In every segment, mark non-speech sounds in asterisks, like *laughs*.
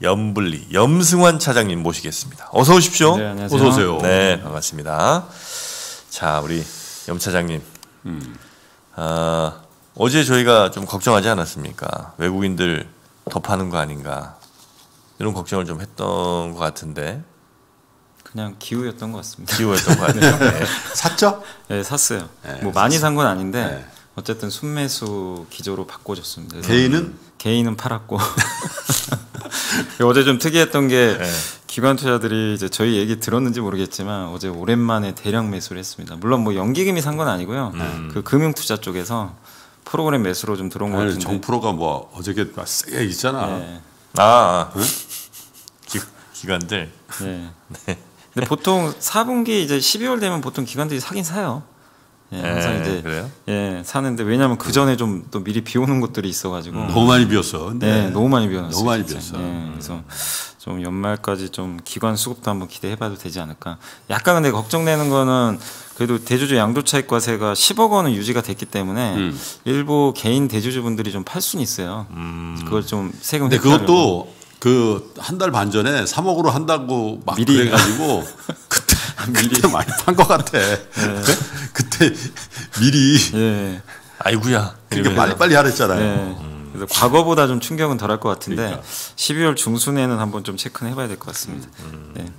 염블리 염승환 차장님 모시겠습니다. 어서 오십시오. 네, 안녕하세요. 어서 오세요. 네, 반갑습니다. 자, 우리 염 차장님. 아, 어제 저희가 좀 걱정하지 않았습니까? 외국인들 더 파는 거 아닌가 이런 걱정을 좀 했던 것 같은데 그냥 기우였던 것 같습니다. 기호였던 것 같아요. *laughs* 네. 샀죠? 네, 샀어요. 네, 뭐 많이 산 건 아닌데 네. 어쨌든 순매수 기조로 바꿔줬습니다. 개인은 개인은 팔았고 *laughs* 어제 좀 특이했던 게 네. 기관 투자들이 이제 저희 얘기 들었는지 모르겠지만 어제 오랜만에 대량 매수를 했습니다. 물론 뭐 연기금이 산 건 아니고요. 그 금융 투자 쪽에서 프로그램 매수로 좀 들어온 것 아니, 같은데. 정프로가 뭐 어저께 세게 있잖아. 네. 아, 아. 기, 기관들. 네. *laughs* 근데 보통 4분기 이제 12월 되면 보통 기관들이 사긴 사요. 예, 항상 네, 이제 그래요? 예, 사는데 왜냐면 그 전에 좀 또 미리 비오는 것들이 있어가지고 너무 많이 비었어. 네, 너무 많이 비워놨어요. 너무 많이. 비었어. 예, 그래서 좀 연말까지 좀 기관 수급도 한번 기대해봐도 되지 않을까. 약간 근데 걱정되는 거는 그래도 대주주 양도 차익과세가 10억 원은 유지가 됐기 때문에 음. 일부 개인 대주주분들이 좀 팔 수는 있어요. 그걸 좀 세금 근데. 그것도 그 한 달 반 전에 3억으로 한다고 막 미리 그래가지고 그때 *laughs* 미리. 그때 많이 판 것 같아. 그때 *laughs* 미리 예. 아이구야. 그러니까 이러면서. 빨리 빨리 하랬잖아요. 네. 그래서 과거보다 좀 충격은 덜할 것 같은데 그러니까. 12월 중순에는 한번 좀 체크는 해봐야 될 것 같습니다. 네.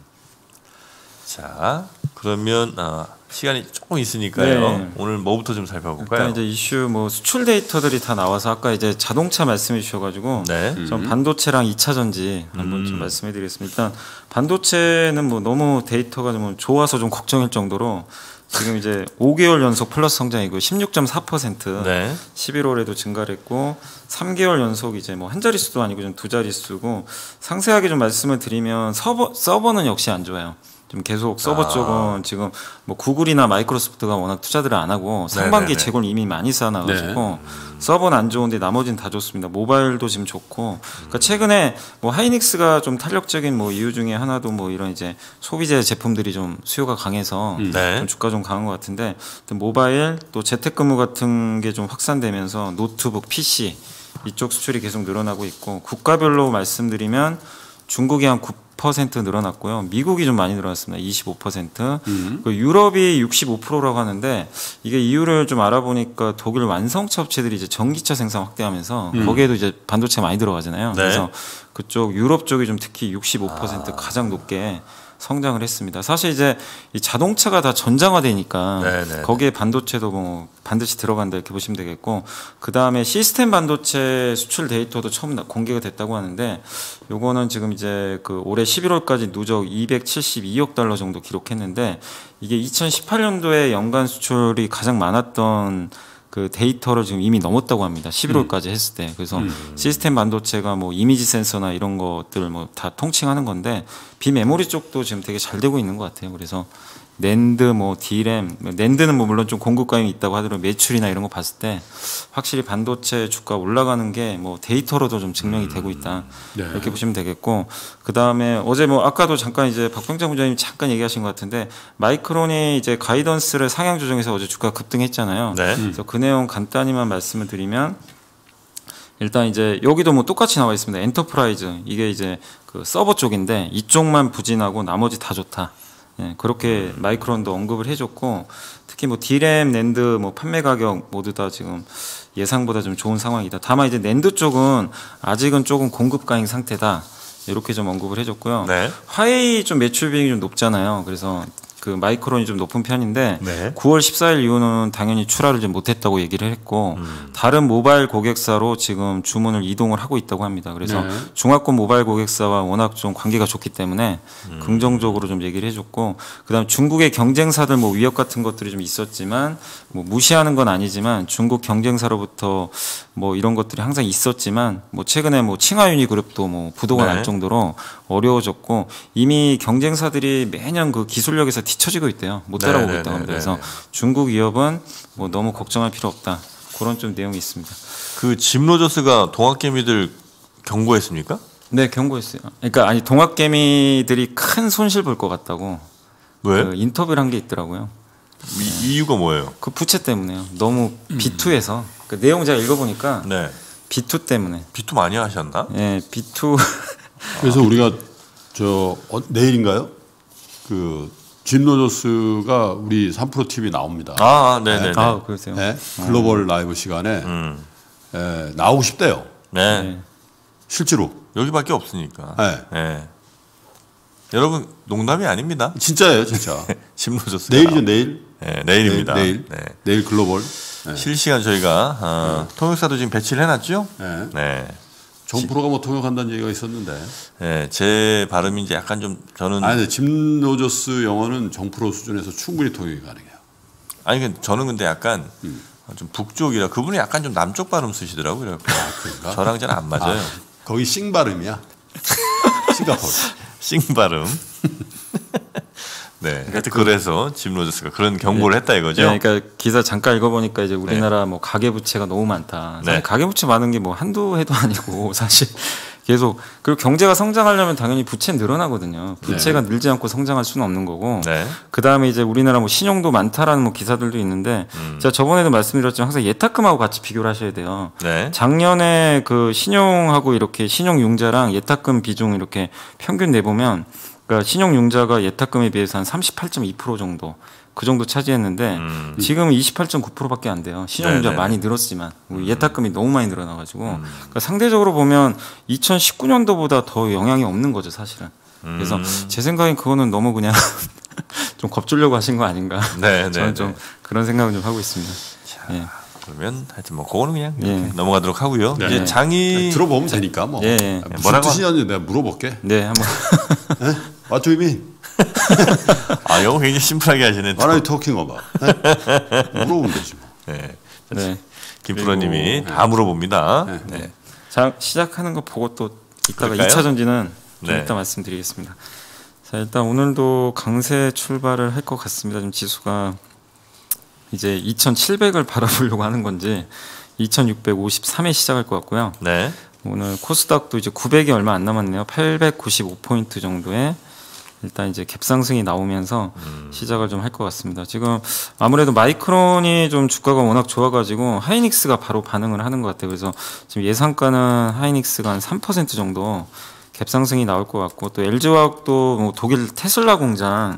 자, 그러면 아, 시간이 조금 있으니까요. 네. 오늘 뭐부터 좀 살펴볼까요? 일단 이제 이슈 뭐 수출 데이터들이 다 나와서 아까 이제 자동차 말씀해 주셔가지고 네. 전 반도체랑 2차 전지 한번 좀 말씀해 드리겠습니다. 일단 반도체는 뭐 너무 데이터가 좀 좋아서 좀 걱정일 정도로 지금 이제 5개월 연속 플러스 성장이고 16.4% 네. 11월에도 증가를 했고 3개월 연속 이제 뭐 한 자릿수도 아니고 좀 두 자릿수고 상세하게 좀 말씀을 드리면 서버 서버는 역시 안 좋아요. 좀 계속 서버 아. 쪽은 지금 뭐 구글이나 마이크로소프트가 워낙 투자들을 안 하고 상반기 네네네. 재고를 이미 많이 쌓아놔가지고 서버는 안 좋은데 나머지는 다 좋습니다. 모바일도 지금 좋고 그러니까 최근에 뭐 하이닉스가 좀 탄력적인 뭐 이유 중에 하나도 뭐 이런 이제 소비재 제품들이 좀 수요가 강해서 네. 좀 주가 좀 강한 것 같은데 또 모바일 또 재택근무 같은 게 좀 확산되면서 노트북, PC 이쪽 수출이 계속 늘어나고 있고 국가별로 말씀드리면 중국이 한9% 늘어났고요. 미국이 좀 많이 늘어났습니다. 25%. 그 유럽이 65%라고 하는데 이게 이유를 좀 알아보니까 독일 완성차 업체들이 이제 전기차 생산 확대하면서 거기에도 이제 반도체 많이 들어가잖아요. 네. 그래서 그쪽 유럽 쪽이 좀 특히 65% 가장 높게 성장을 했습니다. 사실 이제 이 자동차가 다 전장화되니까 네네. 거기에 반도체도 뭐 반드시 들어간다 이렇게 보시면 되겠고 그 다음에 시스템 반도체 수출 데이터도 처음 나- 공개가 됐다고 하는데 요거는 지금 이제 그 올해 11월까지 누적 272억 달러 정도 기록했는데 이게 2018년도에 연간 수출이 가장 많았던 그 데이터를 지금 이미 넘었다고 합니다. 11월까지 했을 때. 그래서 시스템 반도체가 뭐 이미지 센서나 이런 것들을 뭐 다 통칭하는 건데 비메모리 쪽도 지금 되게 잘 되고 있는 것 같아요. 그래서 낸드 뭐 D램 낸드는 뭐 물론 좀 공급과잉이 있다고 하더라도 매출이나 이런 거 봤을 때 확실히 반도체 주가 올라가는 게 뭐 데이터로도 좀 증명이 되고 있다 네. 이렇게 보시면 되겠고 그 다음에 어제 뭐 아까도 잠깐 이제 박병창 부장님 잠깐 얘기하신 것 같은데 마이크론이 이제 guidance를 상향 조정해서 어제 주가 급등했잖아요. 네. 그래서 그 내용 간단히만 말씀을 드리면 일단 이제 여기도 뭐 똑같이 나와 있습니다. enterprise 이게 이제 그 서버 쪽인데 이쪽만 부진하고 나머지 다 좋다. 예, 그렇게 마이크론도 언급을 해줬고 특히 뭐 디램, 낸드 뭐 판매 가격 모두 다 지금 예상보다 좀 좋은 상황이다. 다만 이제 낸드 쪽은 아직은 조금 공급 과잉 상태다. 이렇게 좀 언급을 해줬고요. 네. 화웨이 좀 매출 비중이 좀 높잖아요. 그래서 그 마이크론이 좀 높은 편인데 네. 9월 14일 이후는 당연히 출하를 좀 못했다고 얘기를 했고 다른 모바일 고객사로 지금 주문을 이동을 하고 있다고 합니다. 그래서 네. 중화권 모바일 고객사와 워낙 좀 관계가 좋기 때문에 긍정적으로 좀 얘기를 해줬고 그다음 중국의 경쟁사들 뭐 위협 같은 것들이 좀 있었지만 뭐 무시하는 건 아니지만 중국 경쟁사로부터 뭐 이런 것들이 항상 있었지만 뭐 최근에 뭐 칭화유니 그룹도 뭐 부도가 네. 날 정도로 어려워졌고 이미 경쟁사들이 매년 그 기술력에서 뒤처지고 있대요. 못 따라오고 네, 네, 있다고 합니다. 네, 그래서 네. 중국 위협은 뭐 너무 걱정할 필요 없다. 그런 좀 내용이 있습니다. 그 짐 로저스가 동학개미들 경고했습니까? 네, 경고했어요. 그러니까 아니 동학개미들이 큰 손실 볼 것 같다고 왜? 그 인터뷰를 한 게 있더라고요. 이, 이유가 뭐예요? 그 부채 때문에요. 너무 B2에서 그 내용 제가 읽어보니까 네. B2 때문에 비투 많이 하셨나? 예, B2 그래서 우리가 저 어, 내일인가요? 그 짐노조스가 우리 3프로 TV 나옵니다. 아, 네, 네, 네. 아 그러세요. 네, 글로벌 라이브 시간에 음. 에, 나오고 싶대요. 네. 네. 실제로. 여기밖에 없으니까. 네. 네. 여러분 농담이 아닙니다. 진짜예요, 진짜. *laughs* 짐 로저스. 내일이죠, 내일. 네, 내일입니다. 내일. 네. 내일 글로벌. 네. 실시간 저희가 어, 통역사도 지금 배치를 해놨죠. 네. 네. 정프로가 뭐 통역한다는 얘기가 있었는데. 네, 제 발음이 이제 약간 좀 저는 아니, 근데 짐 로저스 영어는 정 프로 수준에서 충분히 통역이 가능해요. 아니 그 저는 근데 약간 음. 좀 북쪽이라 그분이 약간 좀 남쪽 발음 쓰시더라고요. 그런가? 저랑 잘 안 맞아요. 아, 거기 싱 발음이야. *laughs* 싱가포르. 싱 발음. 네. 하여튼 그래서 짐 로저스가 그런 경고를 했다 이거죠. 네, 그러니까 기사 잠깐 읽어보니까 이제 우리나라 뭐 가계 부채가 너무 많다. 네. 가계 부채 많은 게 뭐 한두 해도 아니고 *laughs* 사실 계속 그리고 경제가 성장하려면 당연히 부채 늘어나거든요. 부채가 늘지 않고 성장할 수는 없는 거고. 네. 그 다음에 이제 우리나라 뭐 신용도 많다라는 뭐 기사들도 있는데 음. 제가 저번에도 말씀드렸지만 항상 예탁금하고 같이 비교를 하셔야 돼요. 네. 작년에 그 신용하고 이렇게 신용융자랑 예탁금 비중 이렇게 평균 내보면 그러니까 신용융자가 예탁금에 비해서 한 38.2% 정도 그 정도 차지했는데 음. 지금은 28.9%밖에 안 돼요. 신용융자. 음. 많이 늘었지만 우리 예탁금이 너무 많이 늘어나가지고 그러니까 상대적으로 보면 2019년도보다 더 영향이 없는 거죠 사실은. 그래서 음. 제 생각엔 그거는 너무 그냥 *laughs* 좀 겁주려고 하신 거 아닌가. 네, 네, 저는 네. 좀 그런 생각을 좀 하고 있습니다. 예. 그러면 하여튼 뭐 그거는 그냥 예. 넘어가도록 하고요. 네. 이제 장이 들어보면 되니까 뭐. 예, 예. 무슨 뭐라고 뜻이냐는 내가 물어볼게. 네, 한번 do you mean? 아 영어 *laughs* 굉장히 심플하게 하시네. What are you talking about? 네? 물어보면 되지 뭐. 네. 네. 김프로님이 다 물어봅니다. 네. 네. 자, 시작하는 거 보고 또 이따가 그럴까요? 2차 전지는 좀 네. 이따 말씀드리겠습니다. 자, 일단 오늘도 강세 출발을 할 것 같습니다. 좀 지수가 이제 2,700을 바라보려고 하는 건지 2,653에 시작할 것 같고요. 네. 오늘 코스닥도 이제 900이 얼마 안 남았네요. 895포인트 정도에 일단 이제 갭상승이 나오면서 시작을 좀 할 것 같습니다. 지금 아무래도 마이크론이 좀 주가가 워낙 좋아가지고 하이닉스가 바로 반응을 하는 것 같아요. 그래서 지금 예상가는 하이닉스가 한 3% 정도 갭상승이 나올 것 같고 또 LG화학도 뭐 독일 테슬라 공장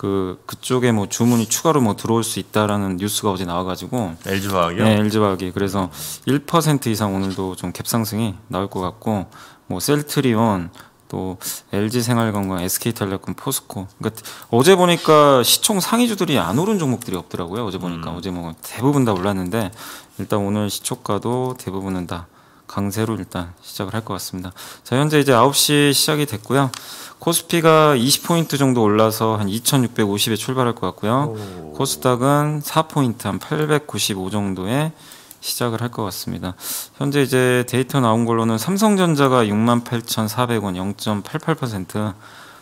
그 그쪽에 뭐 주문이 추가로 뭐 들어올 수 있다라는 뉴스가 어제 나와가지고 LG 화학이요. 네, LG화학이 그래서 1% 이상 오늘도 좀 갭상승이 나올 것 같고 뭐 셀트리온 또 LG생활건강, SK텔레콤, 포스코. 그러니까 어제 보니까 시총 상위주들이 안 오른 종목들이 없더라고요. 어제 보니까 어제 뭐 대부분 다 올랐는데 일단 오늘 시초가도 대부분은 다 강세로 일단 시작을 할 것 같습니다. 자, 현재 이제 9시 시작이 됐고요. 코스피가 20포인트 정도 올라서 한 2,650에 출발할 것 같고요. 코스닥은 4포인트 한 895 정도에 시작을 할 것 같습니다. 현재 이제 데이터 나온 걸로는 삼성전자가 68,400원 0.88%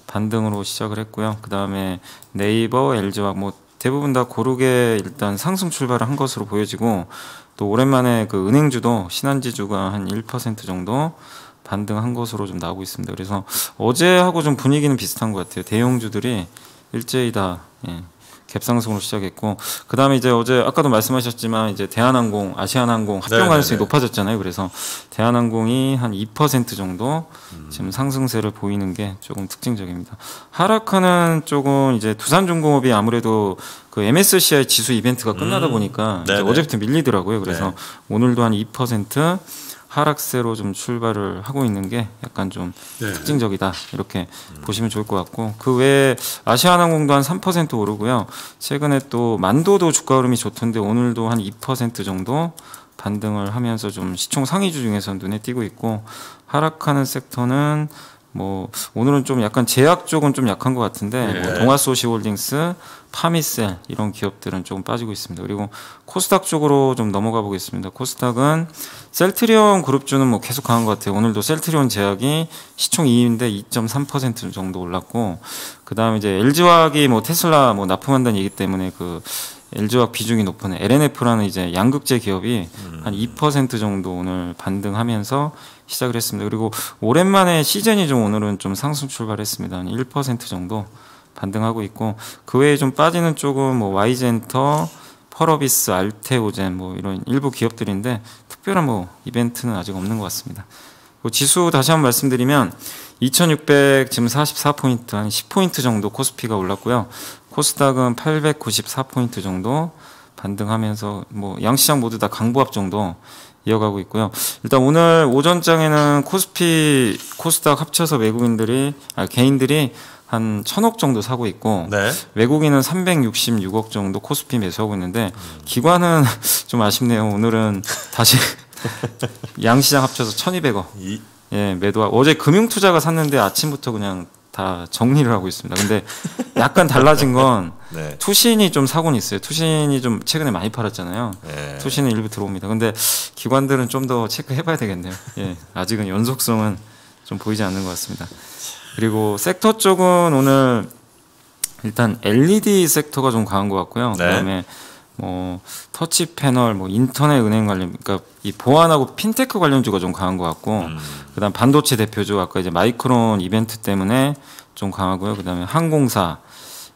반등으로 시작을 했고요. 그 다음에 네이버, LG와 뭐 대부분 다 고르게 일단 상승 출발을 한 것으로 보여지고 또 오랜만에 그 은행주도 신한지주가 한 1% 정도 반등한 것으로 좀 나오고 있습니다. 그래서 어제하고 좀 분위기는 비슷한 것 같아요. 대형주들이 일제히 다 예, 갭상승으로 시작했고 그 다음에 이제 어제 아까도 말씀하셨지만 이제 대한항공, 아시아나항공 합병 네네네. 가능성이 높아졌잖아요. 그래서 대한항공이 한 2% 정도 지금 상승세를 보이는 게 조금 특징적입니다. 하락하는 쪽은 이제 두산중공업이 아무래도 그 MSCI 지수 이벤트가 끝나다 보니까 이제 네네. 어제부터 밀리더라고요. 그래서 네. 오늘도 한 2% 하락세로 좀 출발을 하고 있는 게 약간 좀 네. 특징적이다 이렇게 보시면 좋을 것 같고 그 외에 아시아나항공도 한 3% 오르고요 최근에 또 만도도 주가 흐름이 좋던데 오늘도 한 2% 정도 반등을 하면서 좀 시총 상위주 중에서 눈에 띄고 있고 하락하는 섹터는 뭐 오늘은 좀 약간 제약 쪽은 좀 약한 것 같은데 네. 뭐 동아소시홀딩스, 파미셀 이런 기업들은 조금 빠지고 있습니다. 그리고 코스닥 쪽으로 좀 넘어가 보겠습니다. 코스닥은 셀트리온 그룹주는 뭐 계속 강한 것 같아요. 오늘도 셀트리온 제약이 시총 2위인데 2.3% 정도 올랐고 그 다음에 이제 LG화학이 뭐 테슬라 뭐 납품한다는 얘기 때문에 그 LG화학 비중이 높은 LNF라는 이제 양극재 기업이 한2% 정도 오늘 반등하면서 시작을 했습니다. 그리고 오랜만에 시즌이 좀 오늘은 좀 상승 출발했습니다. 한 1% 정도 반등하고 있고 그 외에 좀 빠지는 쪽은 뭐 와이젠터, 펄어비스, 알테오젠 뭐 이런 일부 기업들인데 특별한 뭐 이벤트는 아직 없는 것 같습니다. 그 지수 다시 한번 말씀드리면 2,600 지금 44포인트 한 10포인트 정도 코스피가 올랐고요. 코스닥은 894포인트 정도 반등하면서 뭐 양시장 모두 다 강보합 정도 이어가고 있고요. 일단 오늘 오전장에는 코스피 코스닥 합쳐서 외국인들이 아 개인들이 한 천억 정도 사고 있고 네. 외국인은 366억 정도 코스피 매수하고 있는데 기관은 *laughs* 좀 아쉽네요. 오늘은 다시 *laughs* 양시장 합쳐서 1,200억 이, 예 매도하고 어제 금융투자가 샀는데 아침부터 그냥 다 정리를 하고 있습니다. 근데 *laughs* 약간 달라진 건 네. 투신이 좀 사고는 있어요. 투신이 좀 최근에 많이 팔았잖아요. 네. 투신은 일부 들어옵니다. 근데 기관들은 좀 더 체크해봐야 되겠네요. 예, 아직은 연속성은 좀 보이지 않는 것 같습니다. 그리고 섹터 쪽은 오늘 일단 LED 섹터가 좀 강한 것 같고요. 네. 그다음에 뭐 터치 패널, 뭐 인터넷 은행 관련, 그러니까 이 보안하고 핀테크 관련주가 좀 강한 것 같고, 음. 그다음 반도체 대표주 아까 이제 마이크론 이벤트 때문에 좀 강하고요. 그다음에 항공사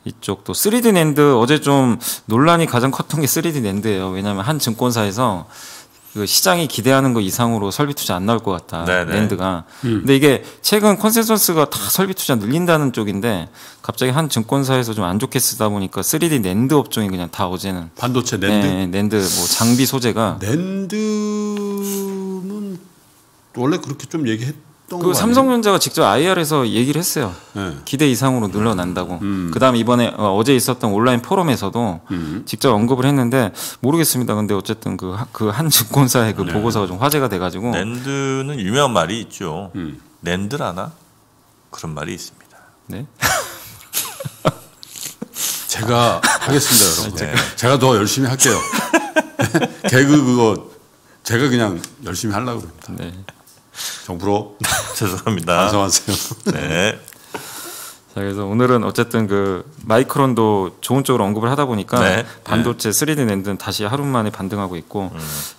이쪽 또 3D 낸드 어제 좀 논란이 가장 컸던 게 3D NAND예요. 왜냐하면 한 증권사에서 그 시장이 기대하는 거 이상으로 설비 투자 안 나올 것 같다. 네네. NAND가. 근데 이게 최근 consensus가 다 설비 투자 늘린다는 쪽인데 갑자기 한 증권사에서 좀 안 좋게 쓰다 보니까 3D 낸드 업종이 그냥 다 어제는 반도체 낸드. 네, 낸드 뭐 장비 소재가 낸드는 원래 그렇게 좀 얘기했 던거 그? 삼성전자가 직접 IR에서 얘기를 했어요. 네. 기대 이상으로 늘어난다고. 음. 그다음 이번에 어, 제 있었던 온라인 포럼에서도 음. 직접 언급을 했는데 모르겠습니다. 근데 어쨌든 그그한 증권사의 그 네. 보고서가 좀 화제가 돼가지고 낸드는 유명한 말이 있죠. 음. 낸드라나 그런 말이 있습니다. 네. *laughs* 제가 하겠습니다, 여러분. 네. 제가 더 열심히 할게요. *laughs* 개그 그거 제가 그냥 열심히 하려고 그럽니다. 네. 정부로 *laughs* 죄송합니다. 반성하세요. *laughs* 네. 자, 그래서 오늘은 어쨌든 그 마이크론도 좋은 쪽으로 언급을 하다 보니까 네. 반도체 3D 낸드는 다시 하루 만에 반등하고 있고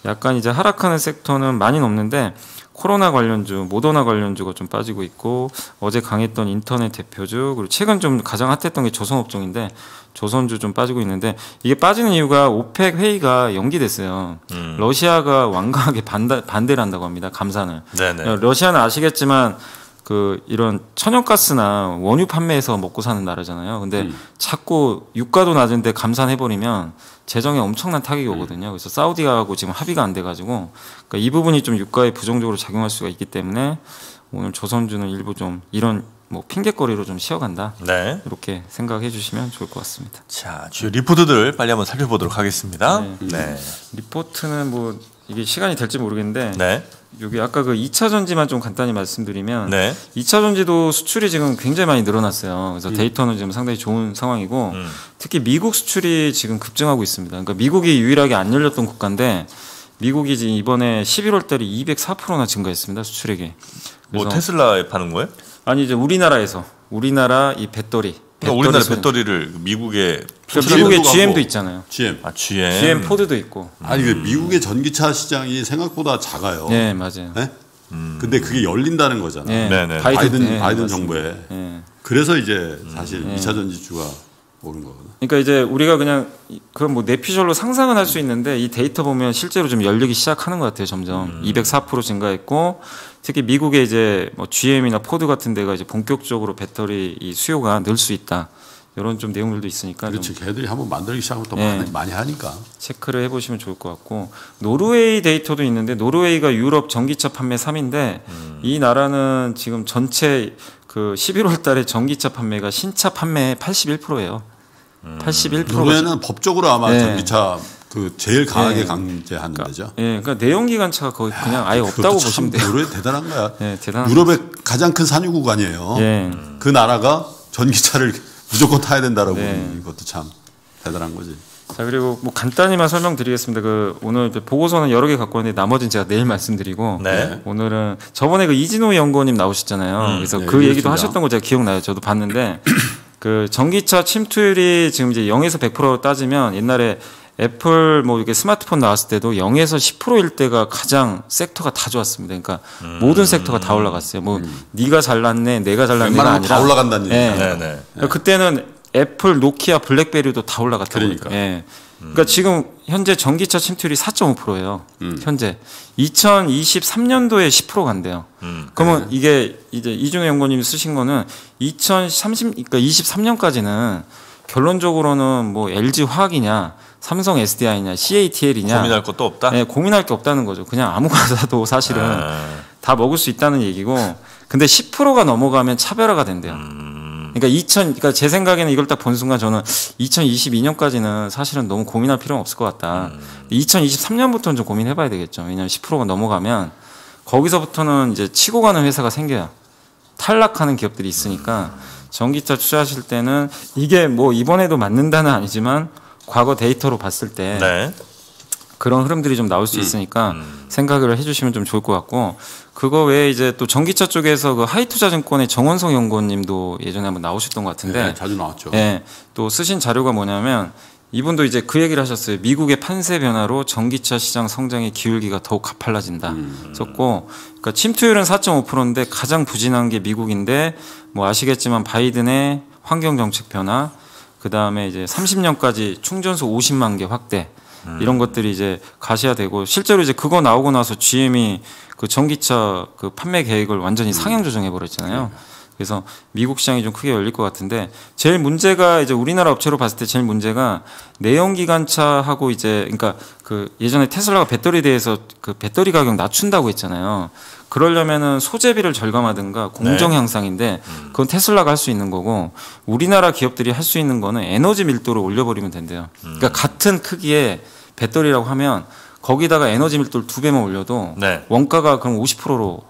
약간 이제 하락하는 섹터는 많이는 없는데 코로나 관련주, 모더나 관련주가 좀 빠지고 있고 어제 강했던 인터넷 대표주 그리고 최근 좀 가장 핫했던 게 조선 업종인데 조선주 좀 빠지고 있는데 이게 빠지는 이유가 오펙 회의가 연기됐어요. 음. 러시아가 *laughs* 완강하게 반다, 반대를 한다고 합니다. 감산을. 네네. 러시아는 아시겠지만 그 이런 천연가스나 원유 판매에서 먹고 사는 나라잖아요. 근데 음. 자꾸 유가도 낮은데 감산해 버리면 재정에 엄청난 타격이 오거든요. 그래서 사우디하고 지금 합의가 안 돼 가지고 그러니까 이 부분이 좀 유가에 부정적으로 작용할 수가 있기 때문에 오늘 조선주는 일부 좀 이런 뭐 핑계거리로 좀 쉬어간다 네. 이렇게 생각해 주시면 좋을 것 같습니다. 자, 주요 리포트들 빨리 한번 살펴보도록 하겠습니다. 네. 네. 리포트는 뭐 이게 시간이 될지 모르겠는데 네. 여기 아까 그 2차 전지만 좀 간단히 말씀드리면 네. 2차 전지도 수출이 지금 굉장히 많이 늘어났어요. 그래서 데이터는 지금 상당히 좋은 상황이고 음. 특히 미국 수출이 지금 급증하고 있습니다. 그러니까 미국이 유일하게 안 열렸던 국가인데 미국이 지금 이번에 11월 달에 204%나 증가했습니다. 수출액이. 뭐 테슬라에 파는 거예요? 아니 이제 우리나라에서 우리나라 이 배터리 그러니까 우리나라. 배터리를 미국에 그러니까 미국의 GM도. 있잖아요. GM. 아 GM. GM 포드도 있고. 아니 그 미국의 전기차 시장이 생각보다 작아요. 네 맞아요. 네? 근데 그게 열린다는 거잖아. 네. 네네. 바이든 네, 바이든 맞습니다. 정부에. 네. 그래서 이제 사실 네. 이 2차 전지주가 오른 거거든. 그러니까 이제 우리가 그냥 그건 뭐 내피셜로 상상은 할 수 있는데 이 데이터 보면 실제로 좀 열리기 시작하는 것 같아요 점점 204% 증가했고 특히 미국의 이제 뭐 GM이나 포드 같은 데가 이제 본격적으로 배터리 이 수요가 늘 수 있다 이런 좀 내용들도 있으니까 좀 그렇지. 걔들이 한번 만들기 시작하면 또 네. 많이, 많이 하니까. 체크를 해보시면 좋을 것 같고 노르웨이 데이터도 있는데 노르웨이가 유럽 전기차 판매 3위인데 이 나라는 지금 전체 그 11월 달에 전기차 판매가 신차 판매의 81%예요. 81%. 노르웨이는 법적으로 아마 네. 전기차 그 제일 강하게 네. 강제하는 데죠. 예, 그러니까 내연 기관차가 거의 그냥 아예 없다고 참 보시면 돼요. 노르웨이 대단한 거야. 예, 대단한. 유럽의 가장 큰 산유 구간이에요. 예. 그 나라가 전기차를 무조건 타야 된다라고 네. 하는 것도 참 대단한 거지. 자 그리고 뭐 간단히만 설명드리겠습니다. 그 오늘 보고서는 여러 개 갖고 왔는데 나머지는 제가 내일 말씀드리고 네. 오늘은 저번에 그 이진호 연구원님 나오셨잖아요. 그래서 네, 그 얘기도. 하셨던 거 제가 기억나요. 저도 봤는데 그 전기차 침투율이 지금 이제 0에서 100% 따지면 옛날에 애플 뭐 이렇게 스마트폰 나왔을 때도 0에서 10%일 때가 가장 섹터가 다 좋았습니다. 그러니까 모든 섹터가 다 올라갔어요. 뭐 네가 잘났네, 내가 잘났네가 웬만하면 아니라 다 올라간다는 예. 얘기야. 네네. 그러니까 그때는 애플, 노키아, 블랙베리도 다 올라갔다고. 그러니까. 예. 그러니까 지금 현재 전기차 침투율이 4.5%예요. 현재 2023년도에 10% 간대요. 음. 그러면 이게 이제 이중혜 연구님이 쓰신 거는 2030 그러니까 23년까지는 결론적으로는 뭐 LG 화학이냐, 삼성 SDI냐, CATL이냐 고민할 것도 없다. 네, 고민할 게 없다는 거죠. 그냥 아무거나 사도 사실은 아, 다 먹을 수 있다는 얘기고 근데 10%가 넘어가면 차별화가 된대요. 음. 그러니까 2000 그러니까 제 생각에는 이걸 딱 본 순간 저는 2022년까지는 사실은 너무 고민할 필요는 없을 것 같다. 음. 2023년부터는 좀 고민해 봐야 되겠죠. 왜냐하면 10%가 넘어가면 거기서부터는 이제 치고 가는 회사가 생겨요. 탈락하는 기업들이 있으니까 전기차 투자하실 때는 이게 뭐 이번에도 맞는다는 아니지만 과거 데이터로 봤을 때 네. 그런 흐름들이 좀 나올 수 있으니까 생각을 해주시면 좀 좋을 것 같고 그거 외에 이제 또 전기차 쪽에서 그 하이투자증권의 정원성 연구원님도 예전에 한번 나오셨던 것 같은데 네, 자주 나왔죠. 예, 또 쓰신 자료가 뭐냐면 이분도 이제 그 얘기를 하셨어요. 미국의 판세 변화로 전기차 시장 성장의 기울기가 더욱 가팔라진다. 썼고, 그러니까 침투율은 4.5%인데 가장 부진한 게 미국인데 뭐 아시겠지만 바이든의 환경 정책 변화, 그 다음에 이제 30년까지 충전소 50만 개 확대. 이런 것들이 이제 가시화되고 실제로 이제 그거 나오고 나서 GM이 그 전기차 그 판매 계획을 완전히 상향 조정해 버렸잖아요. 그래서 미국 시장이 좀 크게 열릴 것 같은데 제일 문제가 이제 우리나라 업체로 봤을 때 제일 문제가 내연기관차하고 이제 그러니까 그 예전에 테슬라가 배터리에 대해서 그 배터리 가격 낮춘다고 했잖아요. 그러려면은 소재비를 절감하든가 공정 네. 향상인데 그건 테슬라가 할 수 있는 거고 우리나라 기업들이 할 수 있는 거는 에너지 밀도를 올려버리면 된대요. 그러니까 같은 크기의 배터리라고 하면 거기다가 에너지 밀도를 두 배만 올려도 네. 원가가 그럼 50%로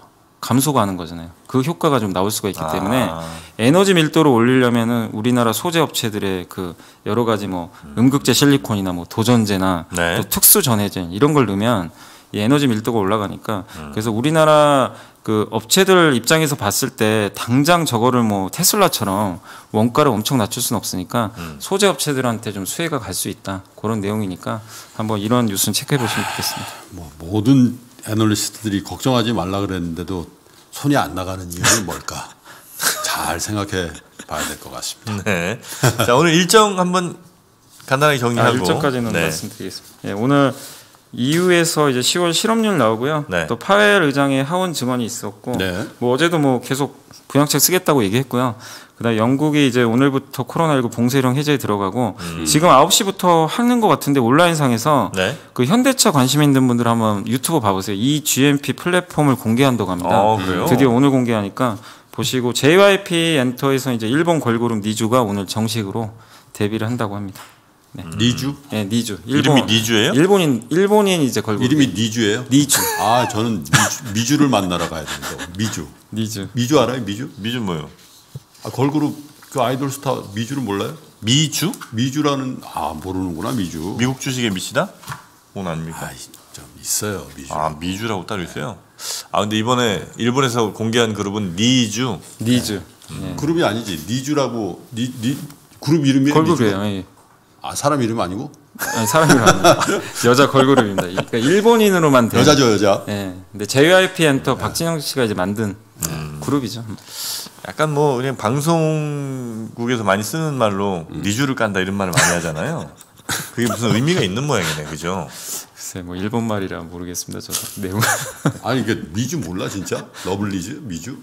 감소가 하는 거잖아요. 그 효과가 좀 나올 수가 있기 때문에 아. 에너지 밀도를 올리려면은 우리나라 소재 업체들의 그 여러 가지 뭐 음극재 실리콘이나 뭐 도전재나 네. 또 특수 전해제 이런 걸 넣으면 이 에너지 밀도가 올라가니까 음. 그래서 우리나라 그 업체들 입장에서 봤을 때 당장 저거를 뭐 테슬라처럼 원가를 엄청 낮출 수는 없으니까 음. 소재 업체들한테 좀 수혜가 갈 수 있다 그런 내용이니까 한번 이런 뉴스는 체크해 보시면 좋겠습니다. 뭐 모든 애널리스트들이 걱정하지 말라 그랬는데도 손이 안 나가는 이유는 뭘까? *laughs* 잘 생각해 봐야 될 것 같습니다. 네. *laughs* 자 오늘 일정 한번 간단하게 아, 정리하고 일정까지는 네. 말씀드리겠습니다. 예, 오늘 이후에서 이제 10월 실업률 나오고요. 네. 또 파웰 의장의 하원 증언이 있었고, 네. 뭐 어제도 뭐 계속 부양책 쓰겠다고 얘기했고요. 그다음 영국이 이제 오늘부터 코로나19 봉쇄령 해제에 들어가고 지금 9시부터 하는 것 같은데 온라인상에서 네. 그 현대차 관심 있는 분들 한번 유튜브 봐보세요. 이 GMP 플랫폼을 공개한다고 합니다. 어, 그래요? 드디어 오늘 공개하니까 보시고 JYP 엔터에서 이제 일본 걸그룹 니주가 오늘 정식으로 데뷔를 한다고 합니다. 니주? 예, 니주. 이름이 니주예요? 일본인 일본인 이제 걸그룹. 이름이 니주예요? 니주. 아 저는 미주, 미주를 만나러 가야 되는데 미주. 니주. 미주 알아요? 미주? 미주 뭐요? 아, 걸그룹 그 아이돌 스타 미주를 몰라요? 미주? 미주라는 아 모르는구나 미주. 미국 주식에 미치다? 그건 아닙니까? 아, 좀 있어요 미주. 아 미주라고 따로 있어요. 아 근데 이번에 일본에서 공개한 그룹은 니주. 니주. 예. 그룹이 아니지 니주라고 니, 니 그룹 이름이 걸그룹이에요. 예. 아 사람 이름 아니고 아니, 사람이 아니라 여자 걸그룹입니다. 그러니까 일본인으로만 된. 여자죠 여자. 예. 근데 JYP 엔터 박진영 씨가 이제 만든 음. 그룹이죠. 약간 뭐 그냥 방송국에서 많이 쓰는 말로 니주를 깐다 이런 말을 많이 하잖아요. 그게 무슨 의미가 있는 모양이네, 그죠? 글쎄 뭐 일본 말이라 모르겠습니다. 저도 내용. *laughs* 아니 그 미주 몰라 진짜? 러블리즈 미주?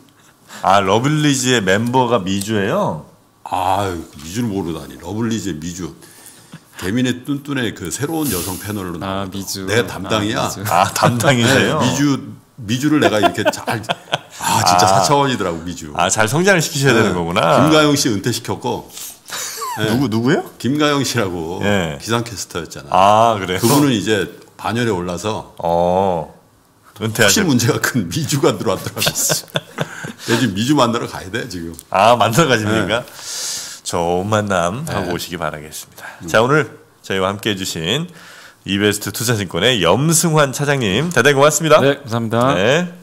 아 러블리즈의 멤버가 미주예요. 아 미주를 모르다니 러블리즈의 미주. 개미는 뚠뚠의 그 새로운 여성 패널로 아 나온 미주. 내가 담당이야. 아, 미주. 아 담당이세요. 네, 미주 미주를 내가 이렇게 잘 아 진짜 아. 사차원이더라고 미주. 아 잘 성장을 시키셔야 되는 거구나. 김가영 씨 은퇴시켰고 누구 누구요? 김가영 씨라고 예. 기상캐스터였잖아. 아 그래요. 그분은 이제 반열에 올라서 어 훨씬 은퇴하셨. 문제가 큰 미주가 들어왔더라고. 내 지금 미주 만나러 가야 돼 지금. 아 만나러 가십니까? 좋은 만남 하고 오시기 바라겠습니다. 자 오늘 저희와 함께 해 주신 이베스트 투자증권의 염승환 차장님 대단히 고맙습니다. 네, 감사합니다. 네.